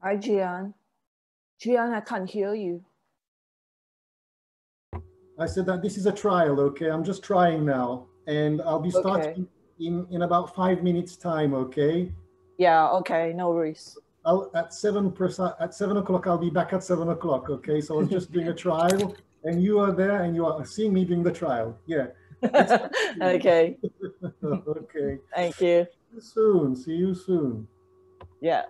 Hi, Gian. Gian, I can't hear you. I said that this is a trial, okay? I'm just trying now, and I'll be starting in, in about five minutes time, okay? Yeah, okay, no worries. I'll, at seven percent at seven o'clock, I'll be back at seven o'clock, okay? So I was just doing a trial, and you are there, and you are seeing me doing the trial. Yeah. okay. okay. Thank you. See you soon. See you soon. Yeah.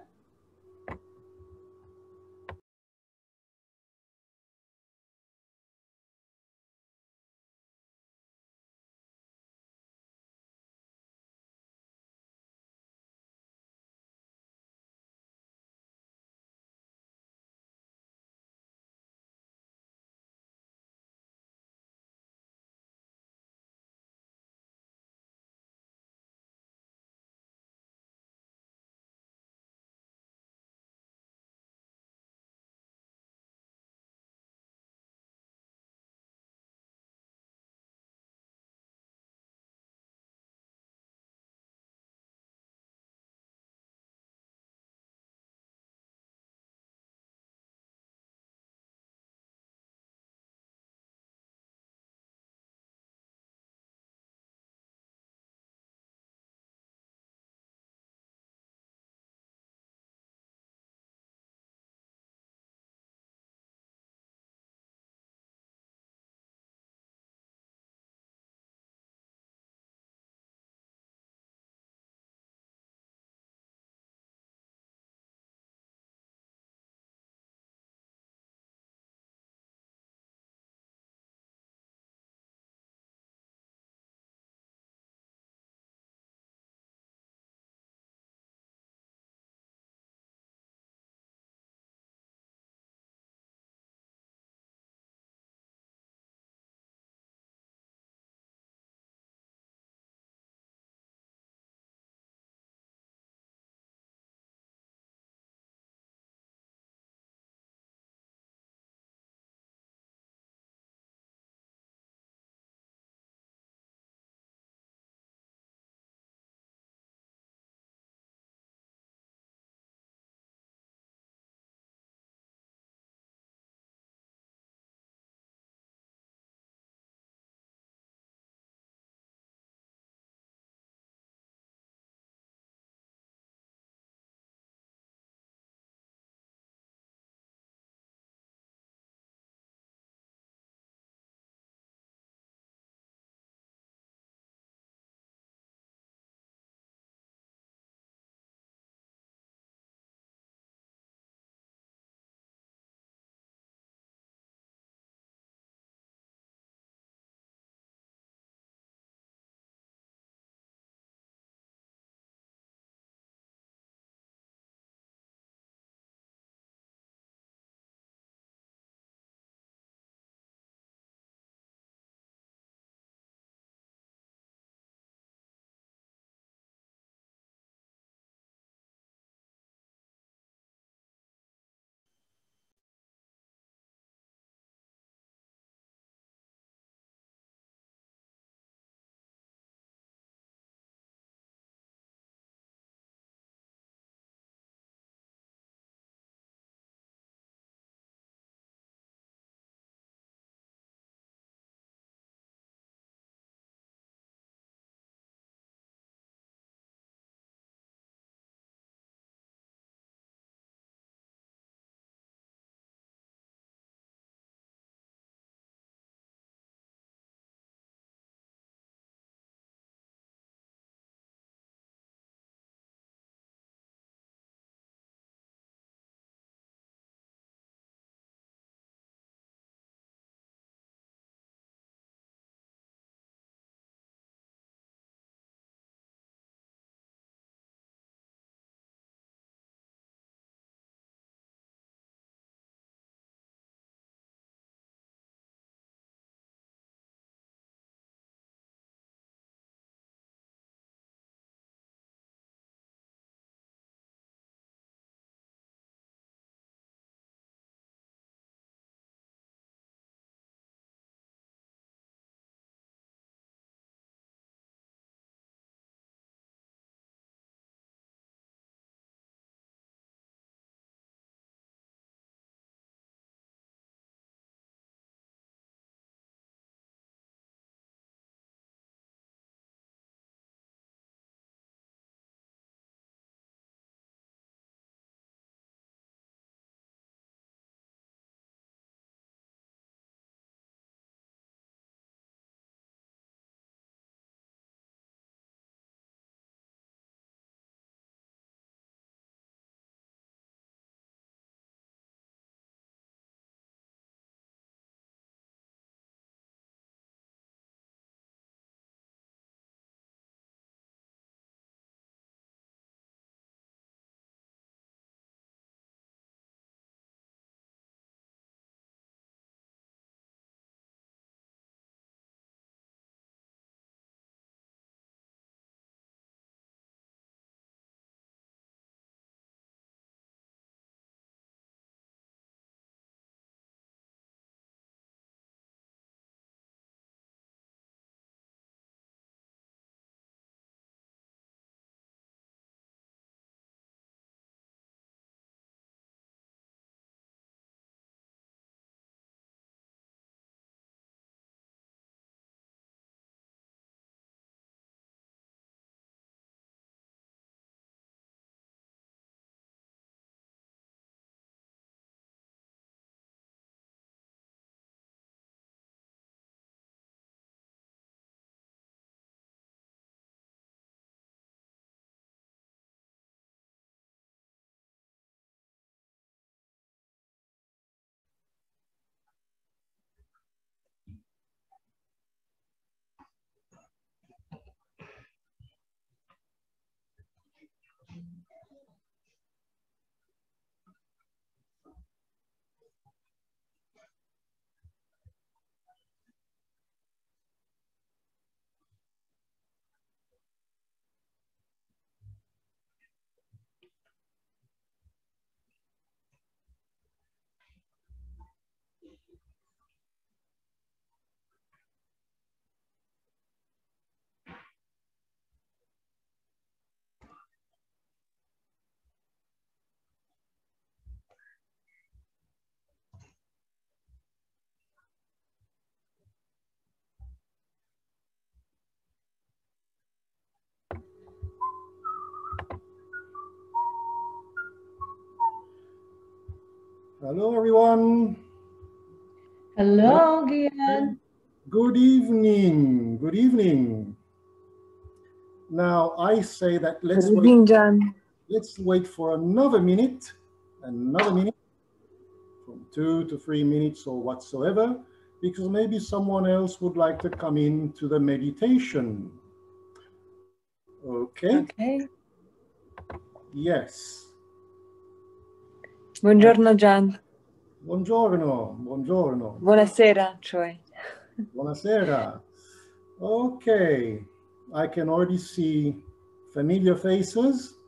Hello, everyone. Hello, Gian. Good evening. Good evening. Now, I say that let's Good wait, John. let's wait for another minute, another minute, from two to three minutes or whatsoever, because maybe someone else would like to come in to the meditation. Okay? Okay. Yes. Buongiorno, John. Buongiorno, buongiorno. Buonasera, cioè. Buonasera. Okay, I can already see familiar faces.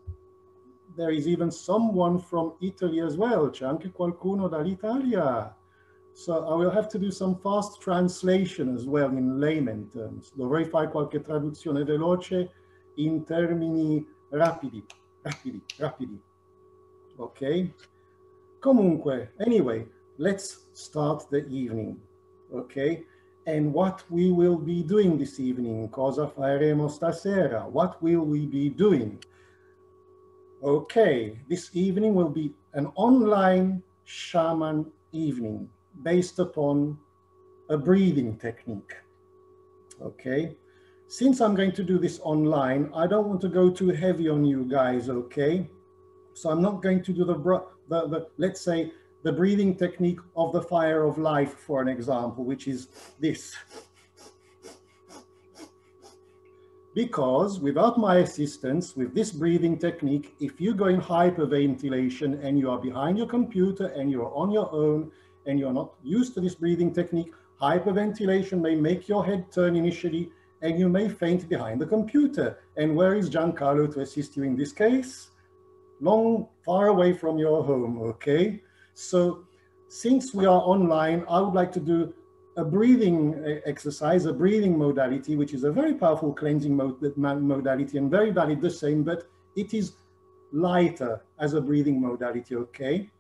There is even someone from Italy as well. C'è anche qualcuno dall'Italia. So I will have to do some fast translation as well in layman terms. Dovrei fare qualche traduzione veloce in termini rapidi, rapidi, rapidi. Okay? Comunque, anyway, let's start the evening. Okay? And what we will be doing this evening, cosa faremo stasera? What will we be doing? Okay, this evening will be an online shaman evening based upon a breathing technique. Okay, since I'm going to do this online, I don't want to go too heavy on you guys, okay? So I'm not going to do the, the, the let's say, the breathing technique of the fire of life, for an example, which is this. Because without my assistance, with this breathing technique, if you go in hyperventilation and you are behind your computer and you're on your own and you're not used to this breathing technique, hyperventilation may make your head turn initially and you may faint behind the computer. And where is Giancarlo to assist you in this case? Long, far away from your home, okay? So since we are online, I would like to do a breathing uh, exercise, a breathing modality, which is a very powerful cleansing mod modality and very valid the same, but it is lighter as a breathing modality, okay?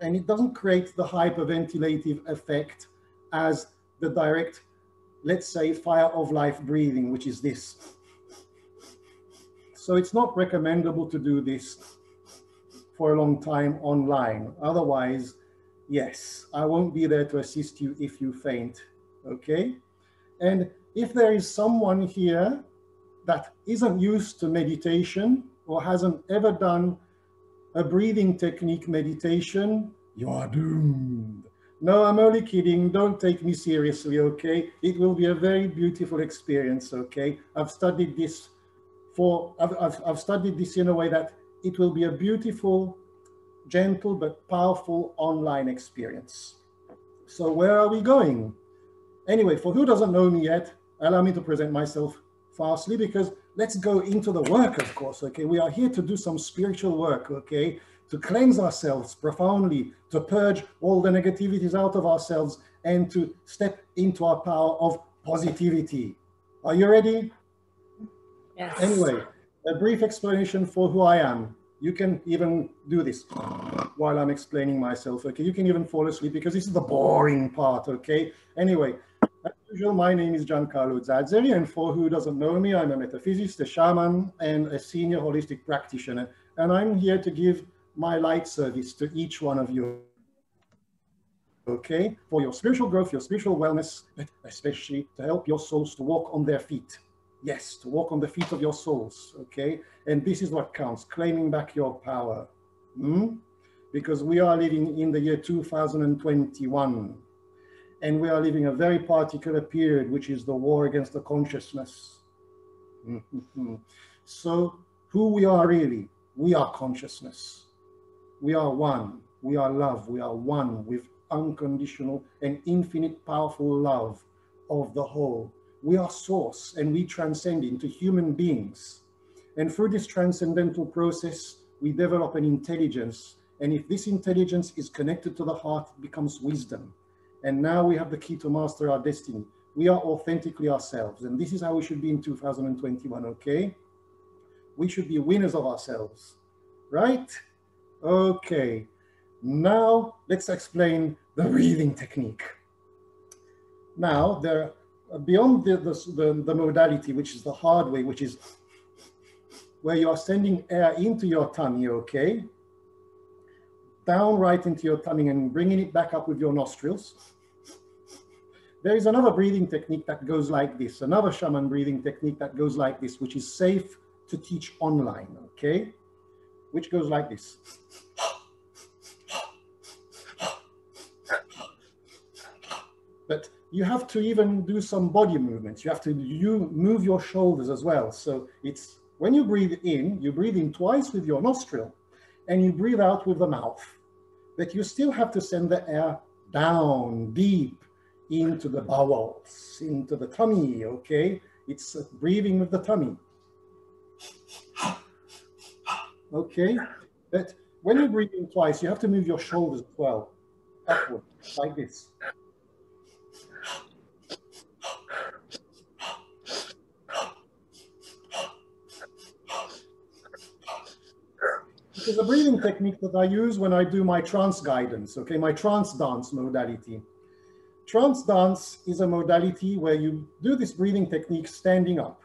And it doesn't create the hyperventilative effect as the direct, let's say, fire of life breathing, which is this. So it's not recommendable to do this for a long time online. Otherwise, yes, I won't be there to assist you if you faint, okay? And if there is someone here that isn't used to meditation or hasn't ever done a breathing technique meditation, you are doomed. No, I'm only kidding. Don't take me seriously, okay? It will be a very beautiful experience, okay? I've studied this for, I've, I've, I've studied this in a way that it will be a beautiful, gentle, but powerful online experience. So where are we going? Anyway, for who doesn't know me yet, allow me to present myself fastly because let's go into the work, of course, okay? We are here to do some spiritual work, okay? To cleanse ourselves profoundly, to purge all the negativities out of ourselves and to step into our power of positivity. Are you ready? Yes. Anyway, a brief explanation for who I am. You can even do this while I'm explaining myself, okay? You can even fall asleep because this is the boring part, okay? Anyway, as usual, my name is Giancarlo Zazzeri, and for who doesn't know me, I'm a metaphysicist, a shaman, and a senior holistic practitioner. And I'm here to give my light service to each one of you, okay? For your spiritual growth, your spiritual wellness, but especially to help your souls to walk on their feet. Yes, to walk on the feet of your souls, okay? And this is what counts, claiming back your power. Hmm? Because we are living in the year 2021, and we are living a very particular period, which is the war against the consciousness. Mhm. So, who we are really, we are consciousness. We are one. We are love. We are one with unconditional and infinite powerful love of the whole. We are source and we transcend into human beings. And through this transcendental process, we develop an intelligence. And if this intelligence is connected to the heart, it becomes wisdom. And now we have the key to master our destiny. We are authentically ourselves. And this is how we should be in 2021, okay? We should be winners of ourselves, right? Okay. Now let's explain the breathing technique. Now, there, beyond the, the, the, modality, which is the hard way, which is where you are sending air into your tummy, okay? Down right into your tummy and bringing it back up with your nostrils. There is another breathing technique that goes like this, another shaman breathing technique that goes like this, which is safe to teach online, okay? Which goes like this. But you have to even do some body movements. You have to you move your shoulders as well. So it's when you breathe in, you breathe in twice with your nostril and you breathe out with the mouth. But you still have to send the air down deep into the bowels, into the tummy, okay? It's breathing with the tummy. Okay, but when you're breathing twice, you have to move your shoulders as well, upward, like this. Is a breathing technique that I use when I do my trance guidance, okay, my trance dance modality. Trance dance is a modality where you do this breathing technique standing up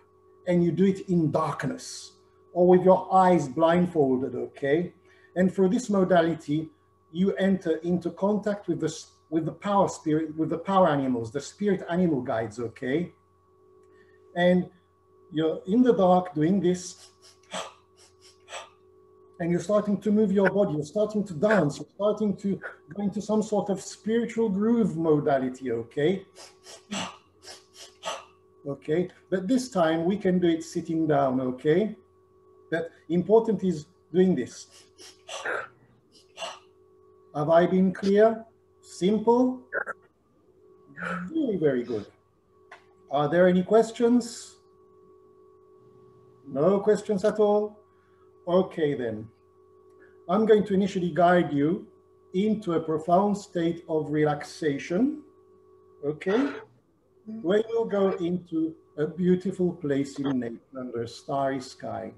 and you do it in darkness or with your eyes blindfolded, okay? And for this modality, you enter into contact with the, with the power spirit, with the power animals, the spirit animal guides, okay? And you're in the dark doing this and you're starting to move your body, you're starting to dance, you're starting to go into some sort of spiritual groove modality, okay? Okay, but this time we can do it sitting down, okay? But important is doing this. Have I been clear? Simple? Really very good. Are there any questions? No questions at all? Okay, then. I'm going to initially guide you into a profound state of relaxation. Okay? Where you'll go into a beautiful place in nature under a starry sky,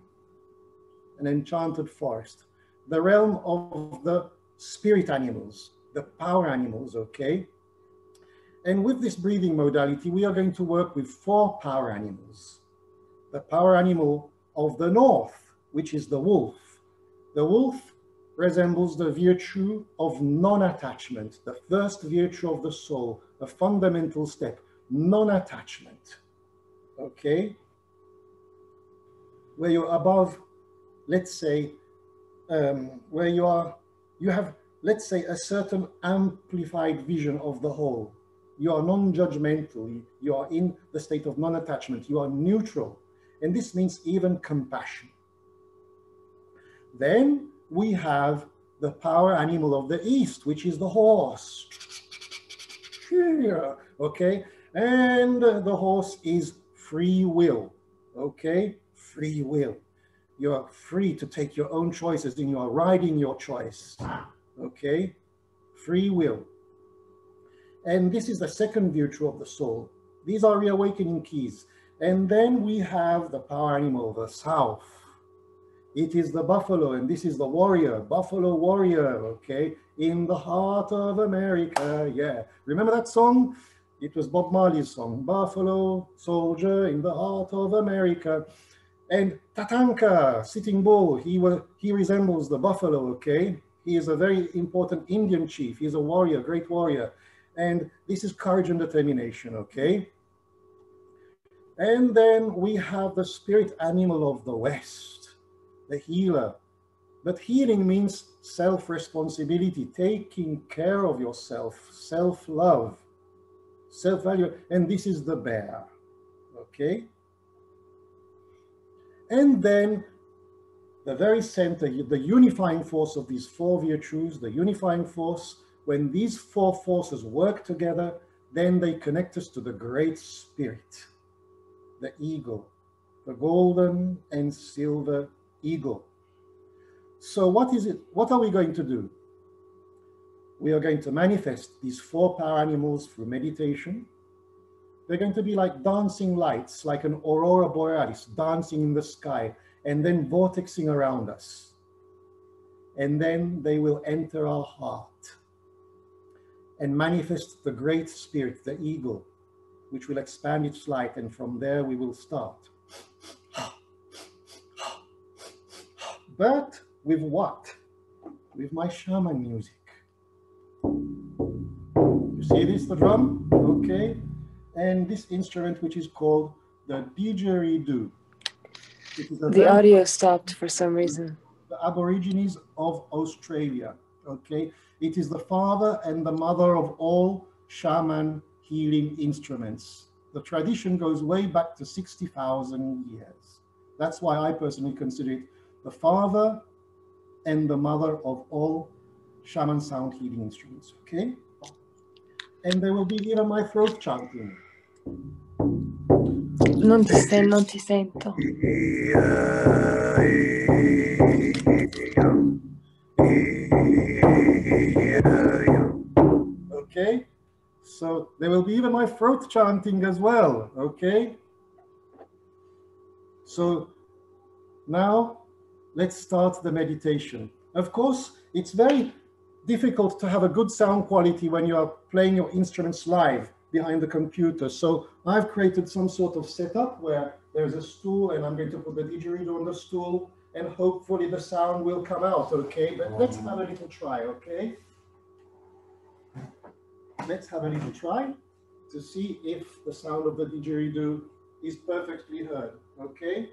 an enchanted forest, the realm of the spirit animals, the power animals, okay? And with this breathing modality, we are going to work with four power animals. The power animal of the north, which is the wolf. The wolf resembles the virtue of non-attachment, the first virtue of the soul, a fundamental step, non-attachment, okay? Where you're above, let's say, um, where you are, you have, let's say, a certain amplified vision of the whole. You are non-judgmental, you are in the state of non-attachment, you are neutral, and this means even compassion. Then we have the power animal of the East, which is the horse. Okay, and the horse is free will. Okay, free will. You're free to take your own choices and you are riding your choice. Okay, free will. And this is the second virtue of the soul. These are reawakening keys. And then we have the power animal, of the South it is the buffalo, and this is the warrior, buffalo warrior, okay? In the heart of America, yeah. Remember that song? It was Bob Marley's song, Buffalo Soldier in the heart of America. And Tatanka, Sitting Bull, he, was, he resembles the buffalo, okay? He is a very important Indian chief. He's a warrior, great warrior. And this is courage and determination, okay? And then we have the spirit animal of the West the healer. But healing means self responsibility, taking care of yourself, self love, self value. And this is the bear. Okay? And then the very center, the unifying force of these four virtues, the unifying force, when these four forces work together, then they connect us to the great spirit, the eagle, the golden and silver eagle. So what is it? What are we going to do? we are going to manifest these four power animals through meditation. They're going to be like dancing lights, like an aurora borealis dancing in the sky and then vortexing around us. And then they will enter our heart and manifest the great spirit, the eagle, which will expand its light. And from there we will start. But with what? With my shaman music. You see this, the drum? Okay. And this instrument, which is called the didgeridoo. It is a The audio stopped for some reason. the Aborigines of Australia. Okay, it is the father and the mother of all shaman healing instruments. The tradition goes way back to 60,000 years. That's why I personally consider it the father and the mother of all shaman sound healing instruments. Okay, and there will be even my throat chanting. Non ti sento, non ti sento. Okay, so there will be even my throat chanting as well. Okay, so now let's start the meditation. Of course, it's very difficult to have a good sound quality when you are playing your instruments live behind the computer. So I've created some sort of setup where there's a stool and I'm going to put the didgeridoo on the stool and hopefully the sound will come out, okay? But let's have a little try, okay? Let's have a little try to see if the sound of the didgeridoo is perfectly heard, okay?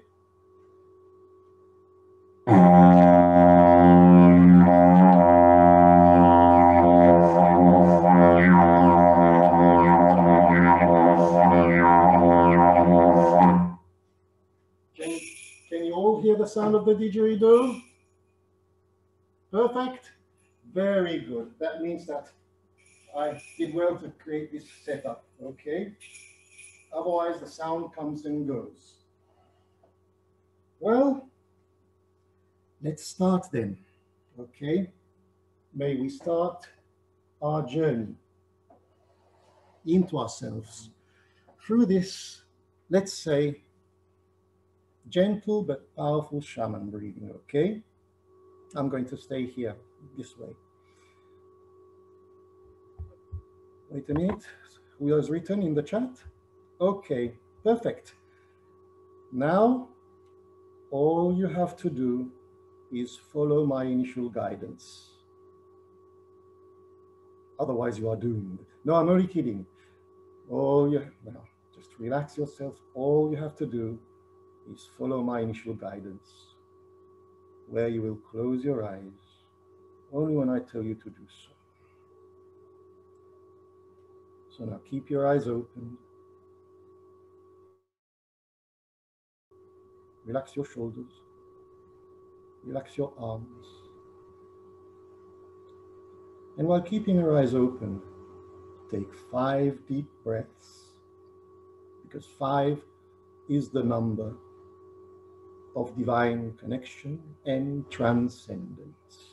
Sound of the didgeridoo? Perfect. Very good. That means that I did well to create this setup, okay? Otherwise, the sound comes and goes. Well, let's start then, okay? May we start our journey into ourselves through this, let's say, gentle but powerful shaman breathing, okay? I'm going to stay here this way. Wait a minute. Who has written in the chat? Okay, perfect. Now, all you have to do is follow my initial guidance. Otherwise, you are doomed. No, I'm only kidding. All you, well, just relax yourself. All you have to do is follow my initial guidance, where you will close your eyes only when I tell you to do so. So now keep your eyes open. Relax your shoulders. Relax your arms. And while keeping your eyes open, take five deep breaths because five is the number of divine connection and transcendence.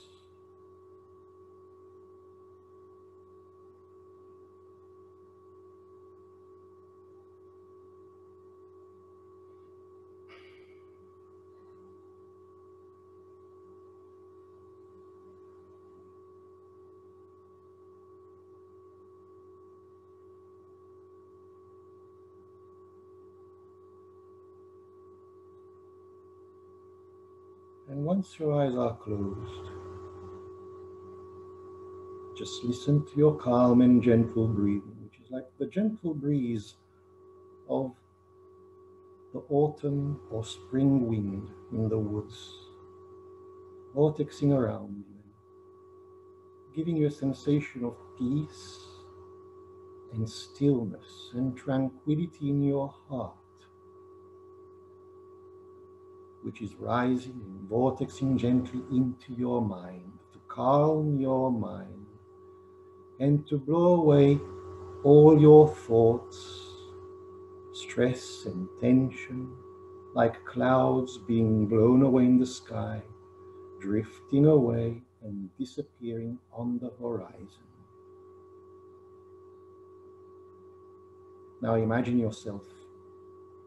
Once your eyes are closed, just listen to your calm and gentle breathing, which is like the gentle breeze of the autumn or spring wind in the woods, vortexing around you, giving you a sensation of peace and stillness and tranquility in your heart which is rising and vortexing gently into your mind, to calm your mind and to blow away all your thoughts, stress and tension, like clouds being blown away in the sky, drifting away and disappearing on the horizon. Now imagine yourself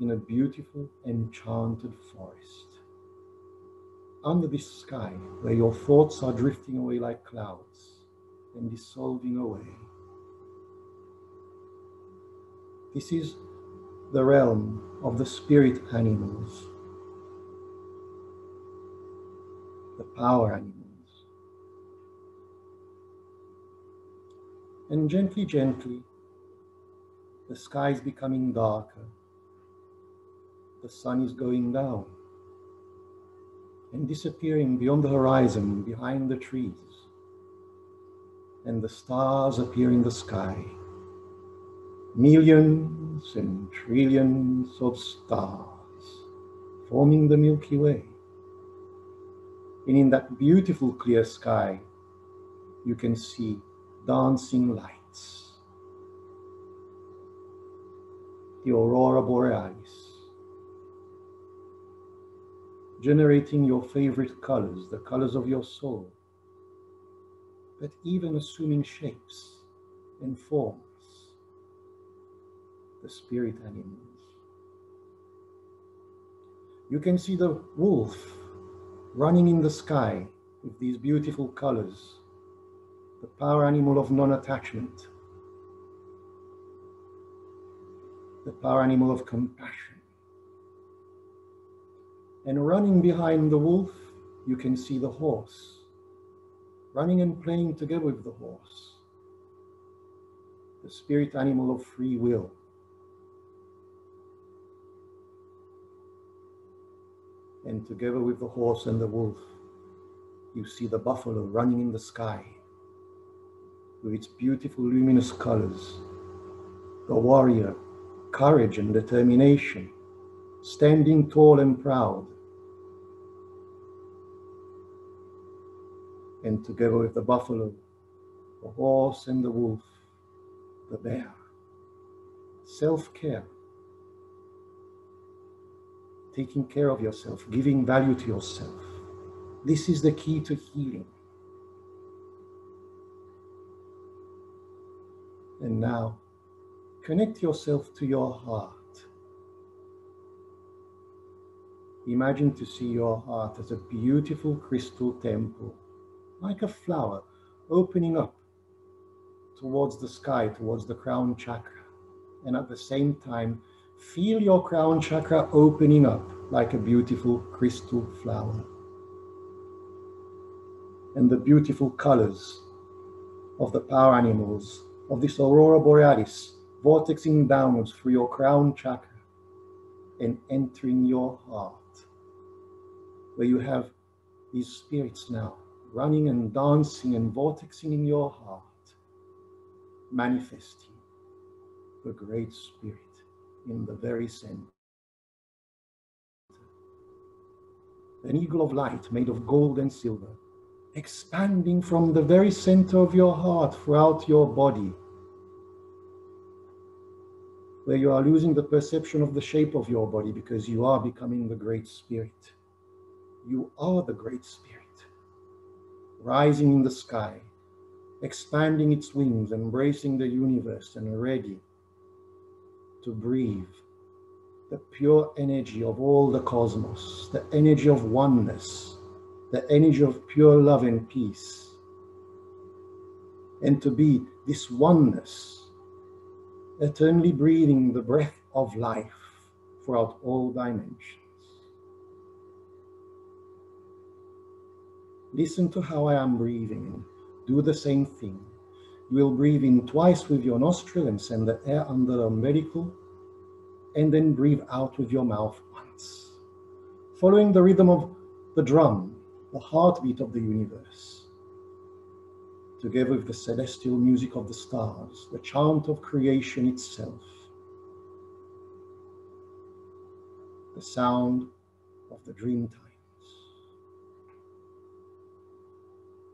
in a beautiful, enchanted forest. Under this sky, where your thoughts are drifting away like clouds and dissolving away. This is the realm of the spirit animals, the power animals. And gently, gently, the sky is becoming darker. The sun is going down and disappearing beyond the horizon, behind the trees. And the stars appear in the sky. Millions and trillions of stars forming the Milky Way. And in that beautiful clear sky, you can see dancing lights. The aurora borealis, generating your favorite colors, the colors of your soul, but even assuming shapes and forms, the spirit animals. You can see the wolf running in the sky with these beautiful colors the power animal of non attachment, the power animal of compassion. And running behind the wolf, you can see the horse, running and playing together with the horse, the spirit animal of free will. And together with the horse and the wolf, you see the buffalo running in the sky with its beautiful luminous colors, the warrior, courage and determination, standing tall and proud. And together with the buffalo, the horse and the wolf, the bear, self care, taking care of yourself, giving value to yourself. This is the key to healing. And now, connect yourself to your heart. Imagine to see your heart as a beautiful crystal temple, like a flower opening up towards the sky, towards the crown chakra. And at the same time, feel your crown chakra opening up like a beautiful crystal flower. And the beautiful colors of the power animals of this aurora borealis vortexing downwards through your crown chakra and entering your heart, where you have these spirits now running and dancing and vortexing in your heart, manifesting the Great Spirit in the very center. An eagle of light made of gold and silver, expanding from the very center of your heart throughout your body where you are losing the perception of the shape of your body because you are becoming the Great Spirit. You are the Great Spirit, rising in the sky, expanding its wings, embracing the universe, and ready to breathe the pure energy of all the cosmos, the energy of oneness, the energy of pure love and peace. And to be this oneness eternally breathing the breath of life throughout all dimensions. Listen to how I am breathing. Do the same thing. You will breathe in twice with your nostril and send the air under the umbilical, and then breathe out with your mouth once, following the rhythm of the drum, the heartbeat of the universe together with the celestial music of the stars, the chant of creation itself, the sound of the dream times.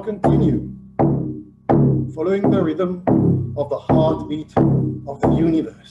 continue following the rhythm of the heartbeat of the universe.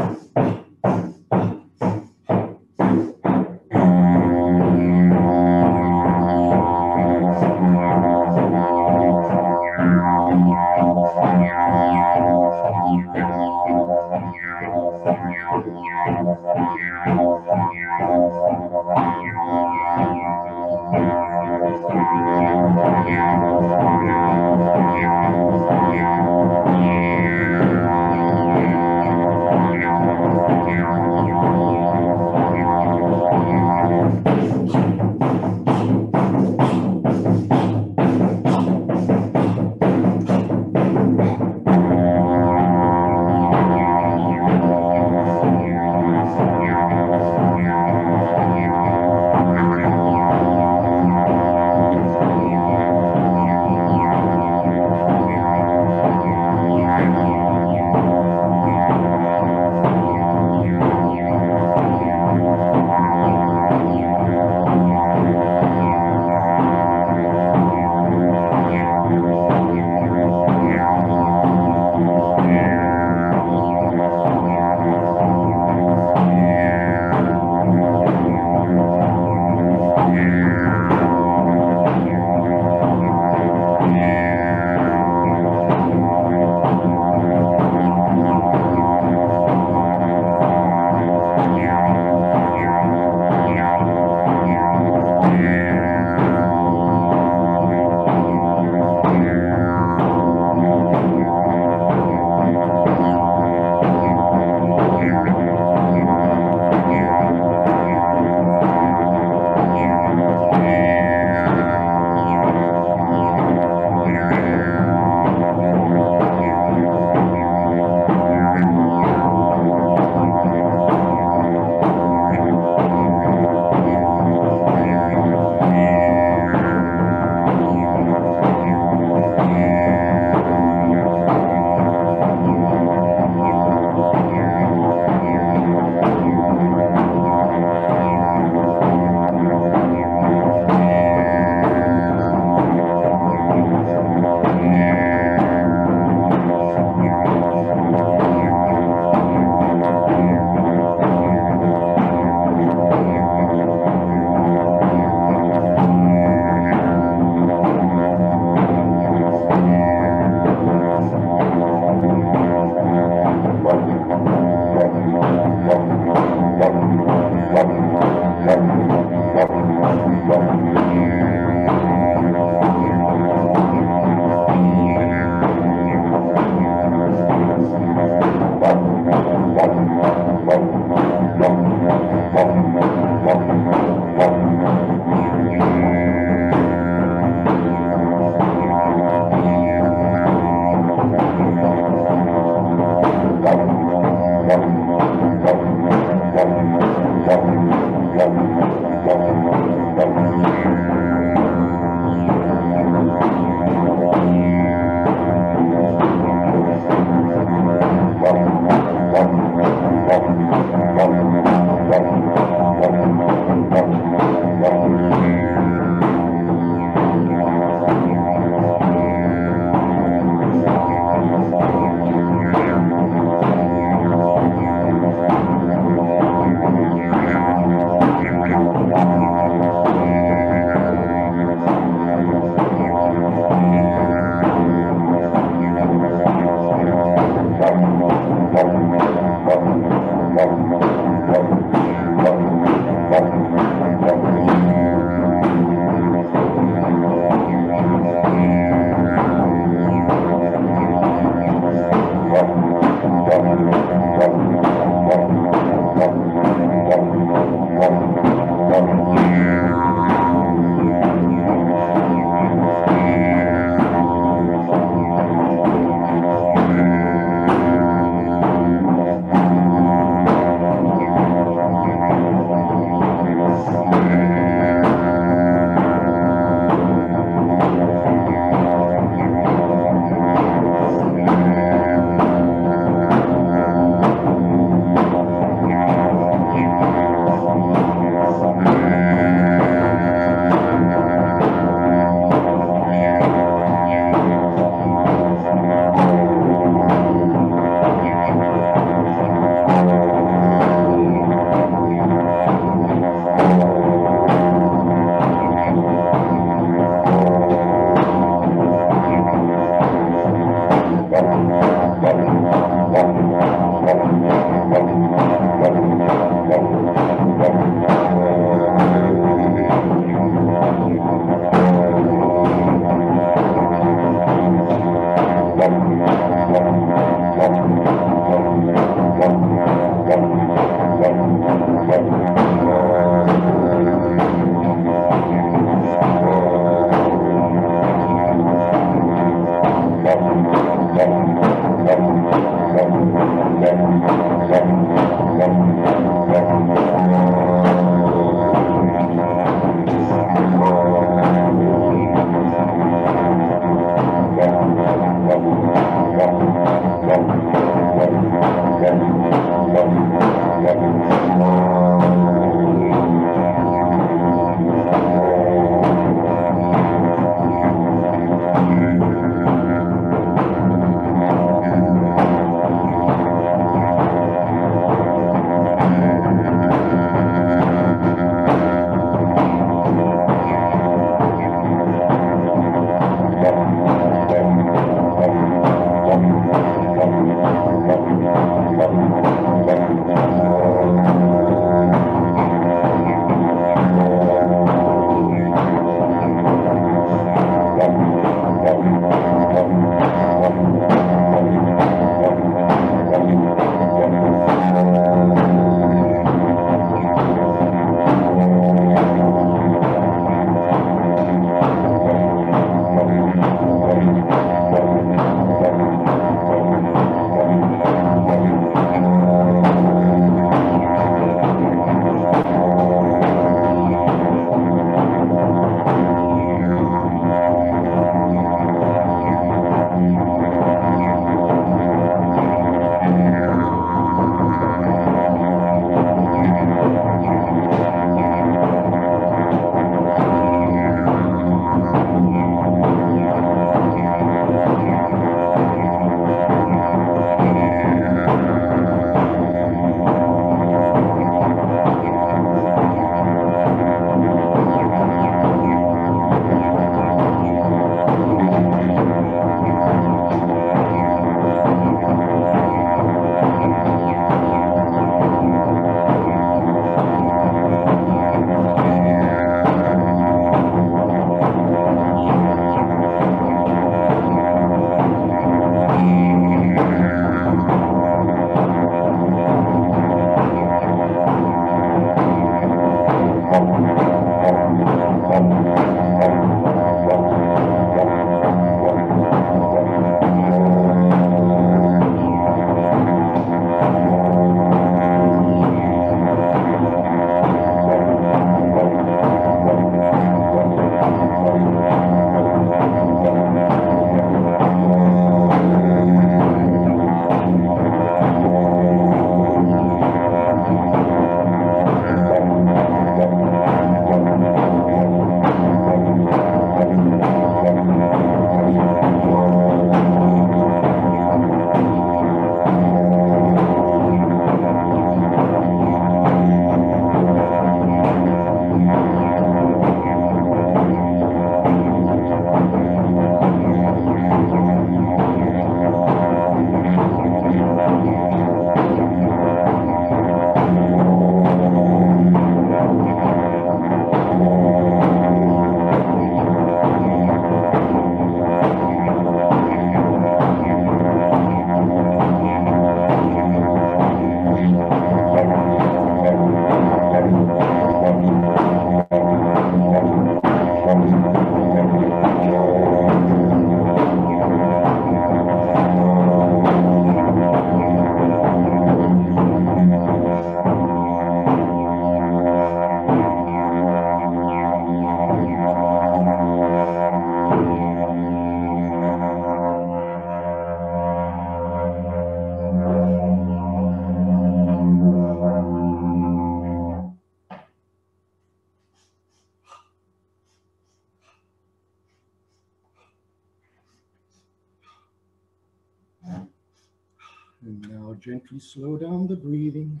Gently slow down the breathing.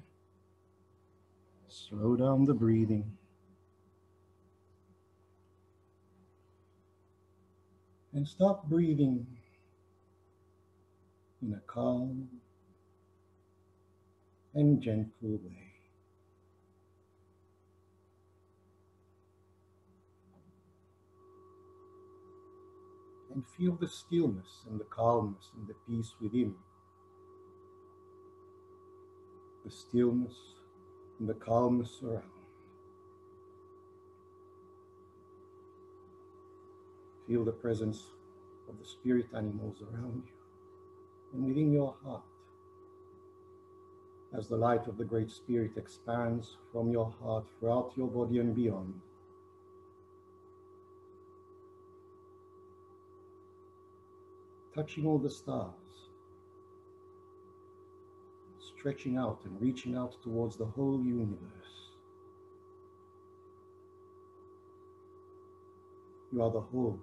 Slow down the breathing. And stop breathing in a calm and gentle way. And feel the stillness and the calmness and the peace within. The stillness and the calmness around. Feel the presence of the spirit animals around you and within your heart as the light of the Great Spirit expands from your heart throughout your body and beyond. Touching all the stars, stretching out and reaching out towards the whole universe. You are the whole,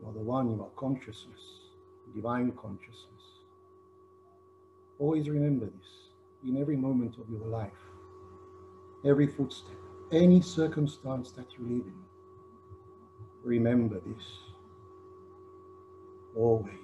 you are the one, you are consciousness, divine consciousness. Always remember this in every moment of your life, every footstep, any circumstance that you live in. Remember this always.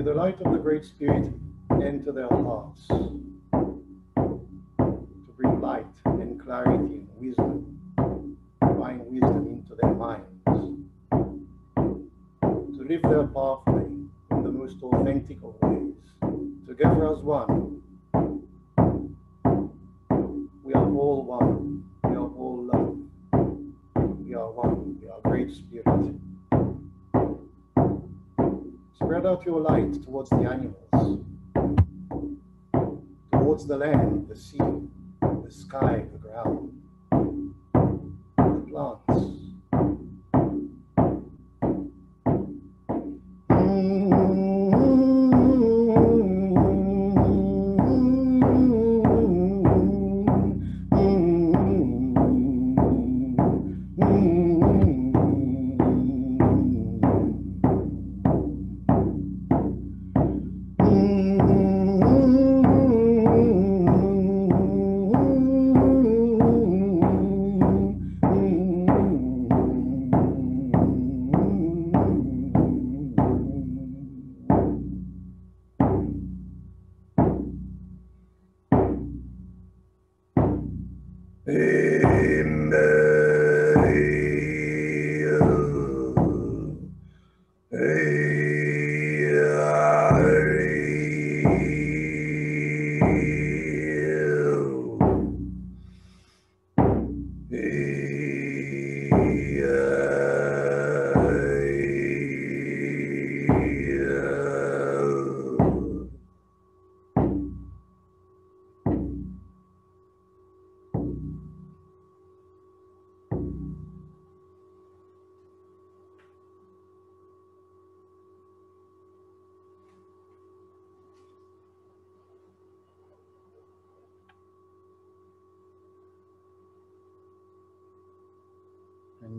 May the light of the Great Spirit enter their hearts to bring light and clarity and wisdom, divine wisdom into their minds, to live their pathway in the most authentic of ways, together as one. We are all one. We are all love. We are one. We are great spirit. Spread out your light towards the animals, towards the land, the sea, the sky, the ground,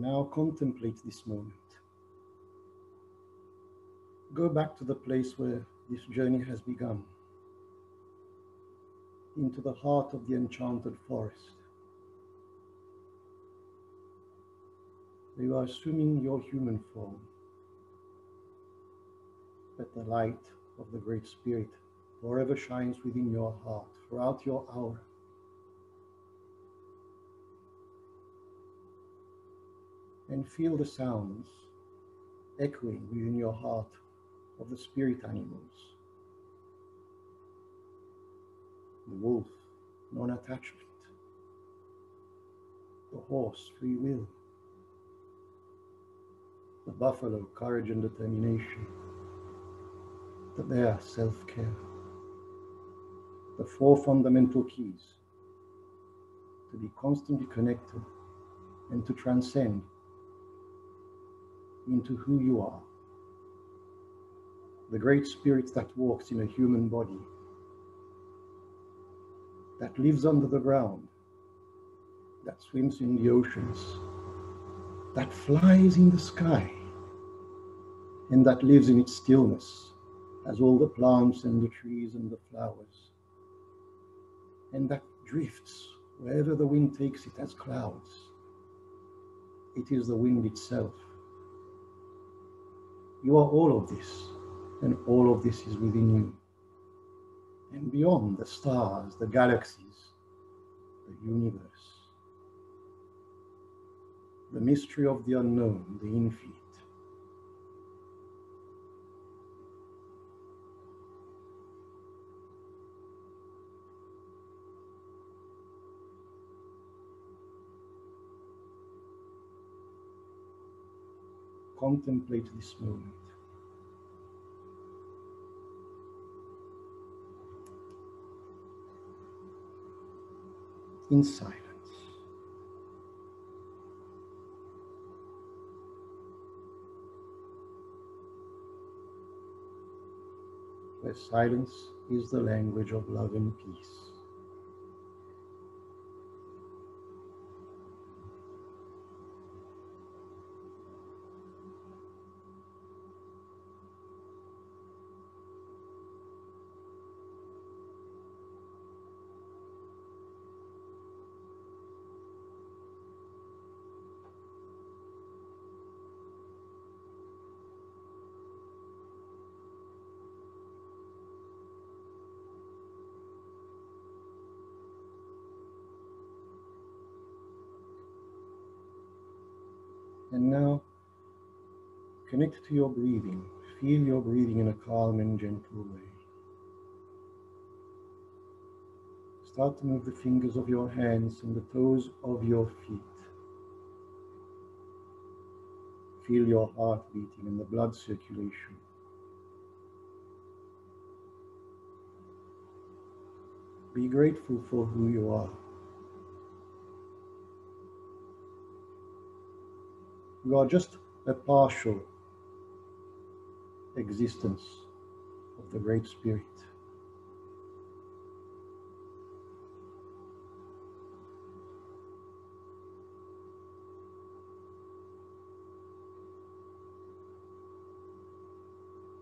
now contemplate this moment. Go back to the place where this journey has begun, into the heart of the enchanted forest. You are assuming your human form, but the light of the Great Spirit forever shines within your heart, throughout your aura. And feel the sounds echoing within your heart of the spirit animals. The wolf, non attachment. The horse, free will. The buffalo, courage and determination. The bear, self care. The four fundamental keys to be constantly connected and to transcend into who you are. The great spirit that walks in a human body, that lives under the ground, that swims in the oceans, that flies in the sky, and that lives in its stillness as all the plants and the trees and the flowers, and that drifts wherever the wind takes it as clouds. It is the wind itself. You are all of this, and all of this is within you. And beyond the stars, the galaxies, the universe, the mystery of the unknown, the infinite. Contemplate this moment. in silence. Where silence is the language of love and peace. Connect to your breathing. Feel your breathing in a calm and gentle way. Start to move the fingers of your hands and the toes of your feet. Feel your heart beating and the blood circulation. Be grateful for who you are. You are just a partial existence of the Great Spirit.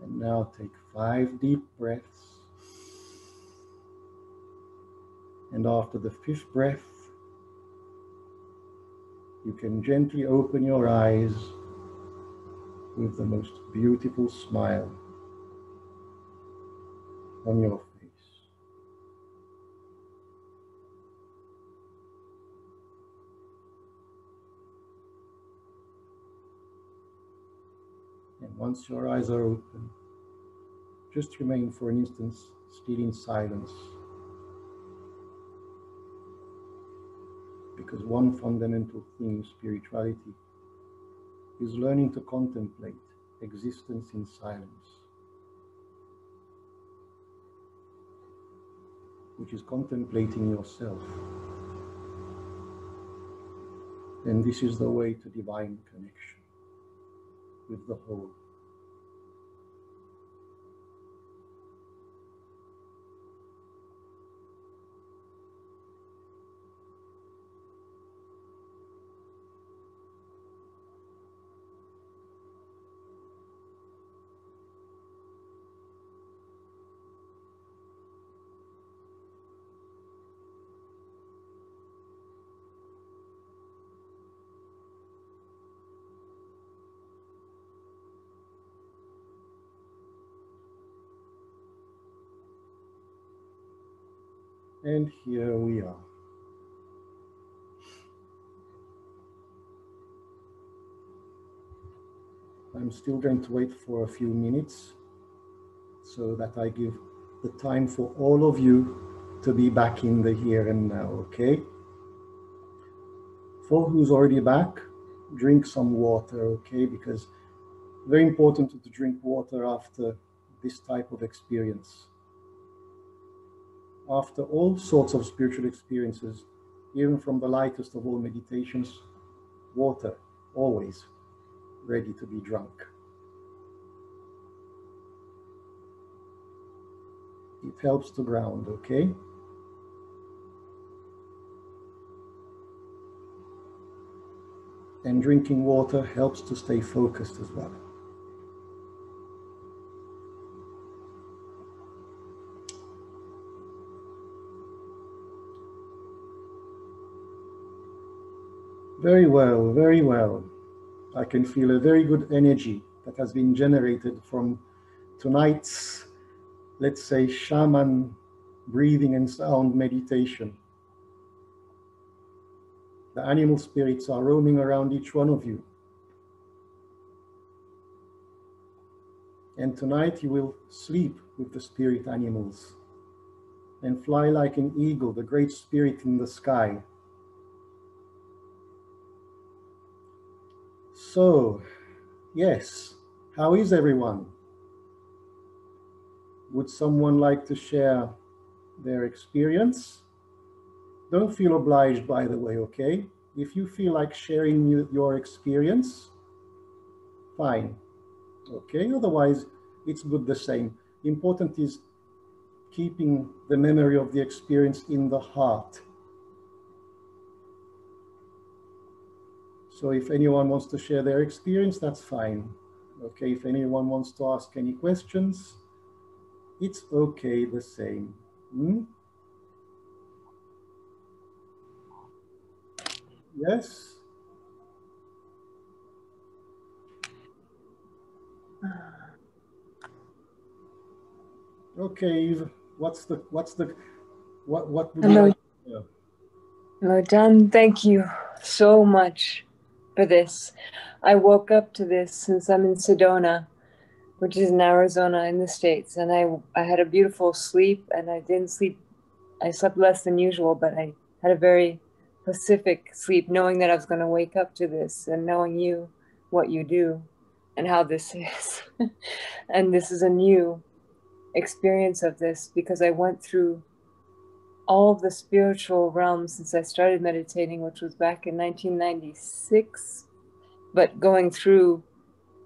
And now take five deep breaths. And after the fifth breath, you can gently open your eyes with the most beautiful smile on your face. And once your eyes are open, just remain for an instant still in silence. Because one fundamental theme of spirituality is learning to contemplate existence in silence, which is contemplating yourself. And this is the way to divine connection with the whole. And here we are. I'm still going to wait for a few minutes so that I give the time for all of you to be back in the here and now, okay? For who's already back, drink some water, okay? Because very important to drink water after this type of experience after all sorts of spiritual experiences, even from the lightest of all meditations, water, always ready to be drunk. It helps to ground, okay? And drinking water helps to stay focused as well. Very well, very well. I can feel a very good energy that has been generated from tonight's, let's say, shaman breathing and sound meditation. The animal spirits are roaming around each one of you. And tonight you will sleep with the spirit animals and fly like an eagle, the great spirit in the sky. So, yes, how is everyone? Would someone like to share their experience? don't feel obliged, by the way, okay? If you feel like sharing your experience, fine, okay? Otherwise, it's good the same. Important is keeping the memory of the experience in the heart. So if anyone wants to share their experience, that's fine. Okay, if anyone wants to ask any questions, it's okay the same. Hmm? Yes? Okay, Eve, what's the, what's the, what, what Hello. Hello, John. Thank you so much for this. I woke up to this since I'm in Sedona, which is in Arizona in the States. And I, I had a beautiful sleep and I didn't sleep. I slept less than usual, but I had a very pacific sleep, knowing that I was going to wake up to this and knowing you, what you do, and how this is. and this is a new experience of this because I went through all of the spiritual realms since I started meditating, which was back in 1996. But going through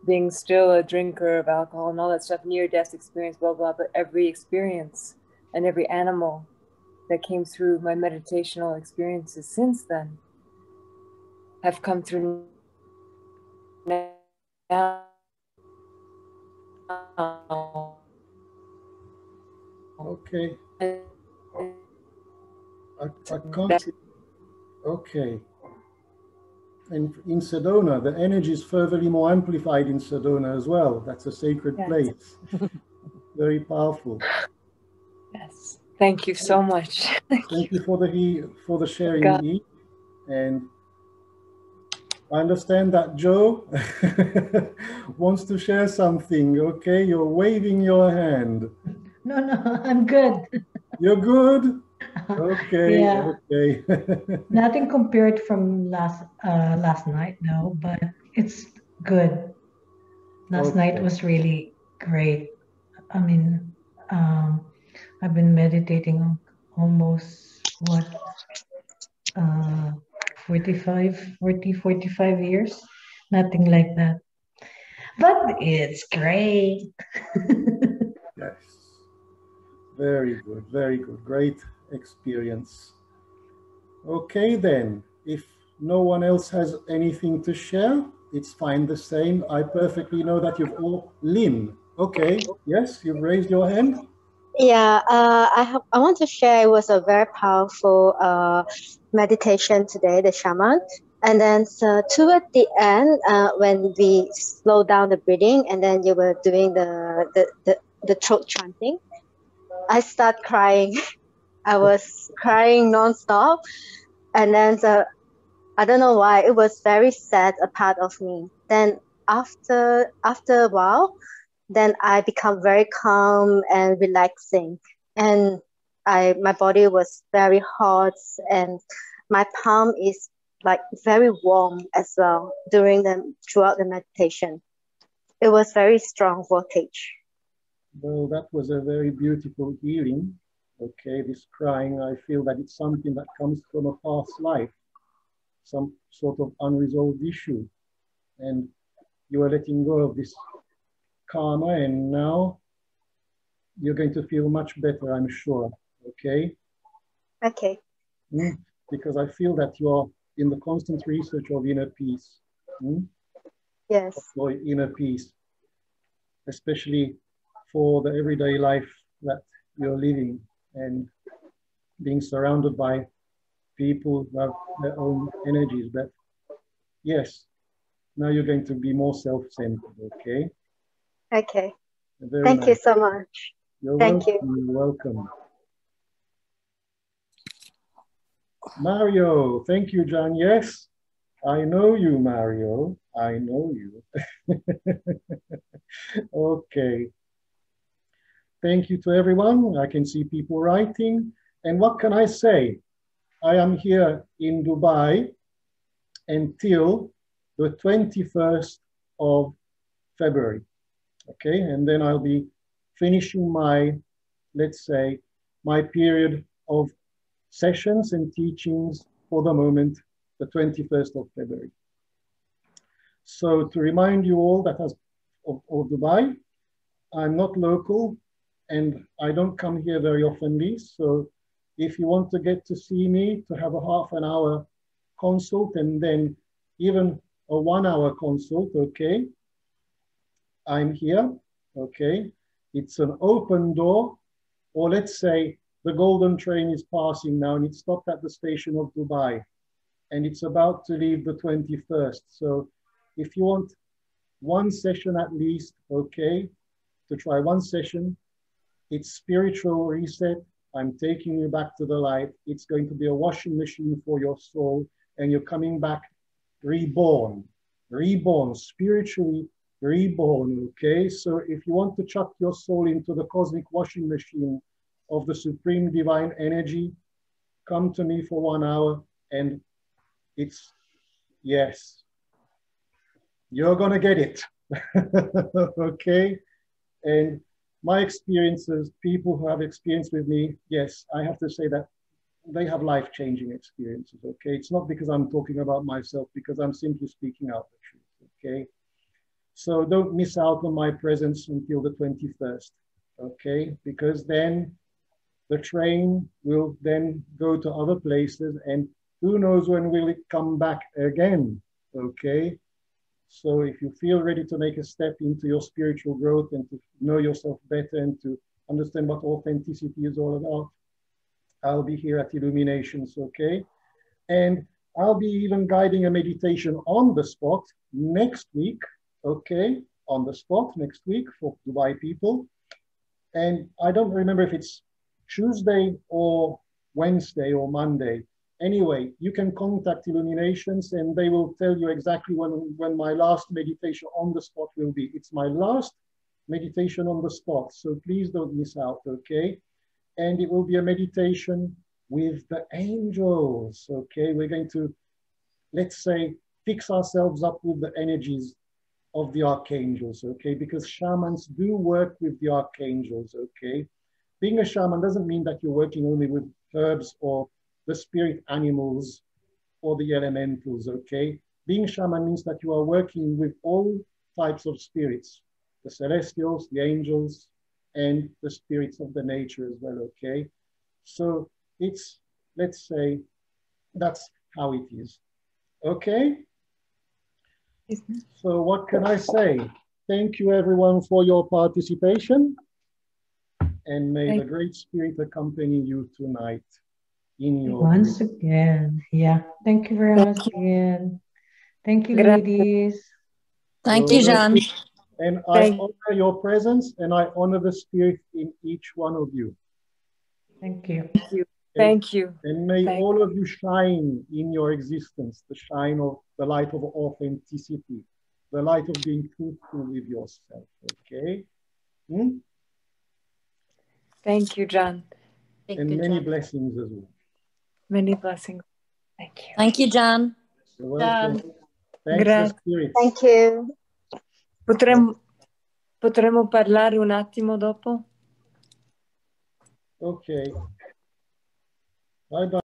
being still a drinker of alcohol and all that stuff, near death experience, blah, blah, but every experience and every animal that came through my meditational experiences since then have come through now. Okay. I, I can't. Okay. And in Sedona, the energy is furtherly more amplified in Sedona as well. That's a sacred yes. place. Very powerful. Yes. Thank you so much. Thank, Thank you. you. for the for the sharing, and I understand that Joe wants to share something. Okay, you're waving your hand. No, no, I'm good. You're good. Okay. yeah. Okay. Nothing compared from last uh, last night, no, but it's good. Last okay. night was really great. I mean, um, I've been meditating almost what uh, 45, 40, 45 years. Nothing like that. But it's great. Very good, very good. Great experience. Okay, then, if no one else has anything to share, it's fine the same. I perfectly know that you've all, Lynn, okay, yes, you've raised your hand. Yeah, uh, I have, I want to share. It was a very powerful uh, meditation today, the shaman. And then so toward the end, uh, when we slow down the breathing, and then you were doing the the, the, the throat chanting, I start crying. I was crying nonstop, and then the I don't know why it was very sad a part of me. Then after after a while, then I become very calm and relaxing, and I my body was very hot and my palm is like very warm as well during the throughout the meditation. It was very strong voltage. Well, that was a very beautiful healing okay, this crying, I feel that it's something that comes from a past life, some sort of unresolved issue. And you are letting go of this karma, and now you're going to feel much better, I'm sure. Okay? Okay. Mm? Because I feel that you're in the constant research of inner peace. Mm? Yes. For inner peace, especially for the everyday life that you're living and being surrounded by people who have their own energies. But yes, now you're going to be more self-centered, okay? Okay. Very Thank nice. you so much. You're Thank welcome. you. You're welcome. Mario, thank you, John. Yes, I know you, Mario. I know you. okay. Thank you to everyone. I can see people writing. And what can I say? I am here in Dubai until the 21st of February. Okay, and then I'll be finishing my, let's say, my period of sessions and teachings for the moment, the 21st of February. So to remind you all that as of, of Dubai, I'm not local and I don't come here very often, oftenly. So if you want to get to see me to have a half an hour consult and then even a one hour consult, okay, I'm here, okay. It's an open door, or let's say the golden train is passing now and it stopped at the station of Dubai and it's about to leave the 21st. So if you want one session at least, okay, to try one session, it's spiritual reset. I'm taking you back to the light. It's going to be a washing machine for your soul and you're coming back reborn, reborn, spiritually reborn, okay? So if you want to chuck your soul into the cosmic washing machine of the supreme divine energy, come to me for one hour and it's yes, you're gonna get it, okay? And my experiences, people who have experience with me, yes, I have to say that they have life-changing experiences, okay? It's not because I'm talking about myself, because I'm simply speaking out the truth, okay? So don't miss out on my presence until the 21st, okay? Because then the train will then go to other places and who knows when will it come back again, okay? So if you feel ready to make a step into your spiritual growth and to know yourself better and to understand what authenticity is all about, I'll be here at Illuminations, okay? And I'll be even guiding a meditation on the spot next week, okay? On the spot next week for Dubai people. And I don't remember if it's Tuesday or Wednesday or Monday. Anyway, you can contact Illuminations and they will tell you exactly when, when my last meditation on the spot will be. It's my last meditation on the spot, so please don't miss out, okay? and it will be a meditation with the angels. Okay, we're going to, let's say, fix ourselves up with the energies of the archangels. Okay, because shamans do work with the archangels. Okay, being a shaman doesn't mean that you're working only with herbs or the spirit animals or the elementals. Okay, being shaman means that you are working with all types of spirits, the celestials, the angels, and the spirits of the nature as well, okay? So it's, let's say, that's how it is, okay? So what can I say? Thank you everyone for your participation and may Thank the great spirit accompany you tonight in your once again yeah thank you very much again thank you ladies Thank so you, Jean. And I honor your presence and I honor the spirit in each one of you. Thank you. Thank you. Thank you. And may Thank all of you shine in your existence, the shine of the light of authenticity, the light of being truthful with yourself. Okay? Hmm? Thank you, John. Thank and you, many John. blessings as well. Many blessings. Thank you. Thank you, John. John. Thanks, Thank you. Potremmo, potremmo parlare un attimo dopo? Ok. Bye bye.